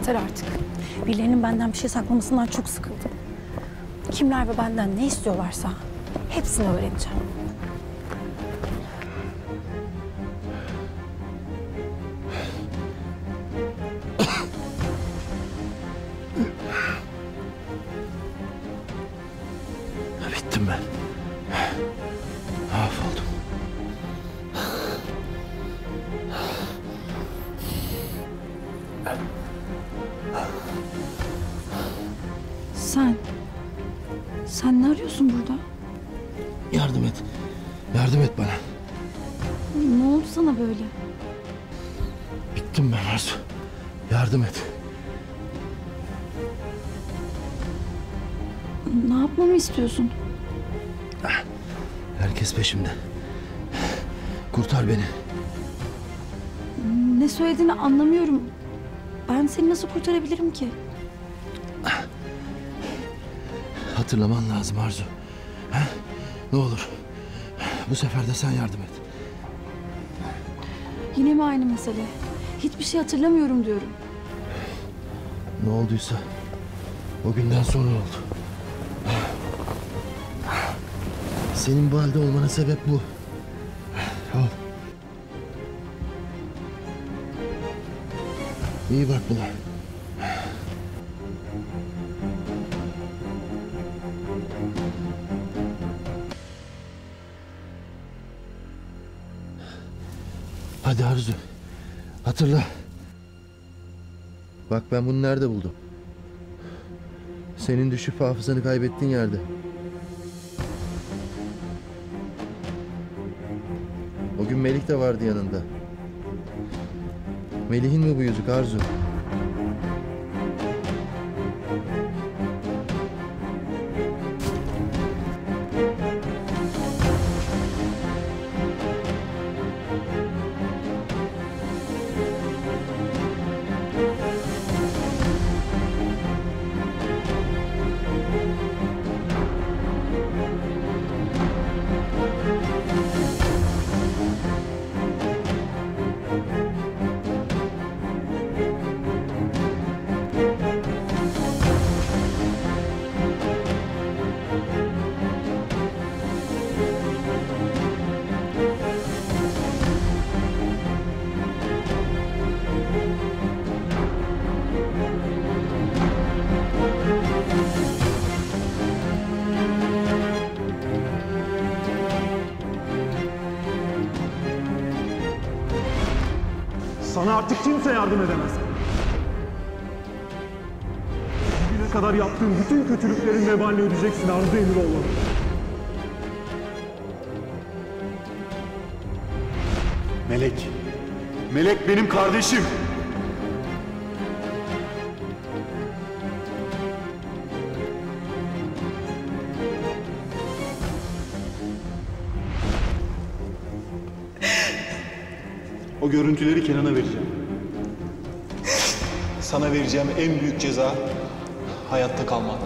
Yeter artık. Birilerinin benden bir şey saklamasından çok sıkıldım. Kimler ve benden ne istiyorlarsa hepsini öğreneceğim. Bittim ben. Mahvoldum. Sen... Sen ne arıyorsun burada? Yardım et. Yardım et bana. Ne oldu sana böyle? Bittim ben Arzu. Yardım et. Ne yapmamı istiyorsun? Herkes peşimde. Kurtar beni. Ne söylediğini anlamıyorum. Ben seni nasıl kurtarabilirim ki? Hatırlaman lazım Arzu. Ha? Ne olur. Bu sefer de sen yardım et. Yine mi aynı mesele? Hiçbir şey hatırlamıyorum diyorum. Ne olduysa o günden sonra oldu. Senin bu halde olmana sebep bu. Al. İyi bak buna. Hadi Arzu. Hatırla. Bak ben bunu nerede buldum? Senin düşüp hafızanı kaybettiğin yerde. O gün Melih de vardı yanında. Melih'in mi bu yüzük Arzu? Sana artık kimse yardım edemez. Bugüne kadar yaptığın bütün kötülüklerin vebalini ödeyeceksin Arzu Emiroğlu. Melek. Melek benim kardeşim. O görüntüleri Kenan'a vereceğim. Sana vereceğim en büyük ceza hayatta kalmak.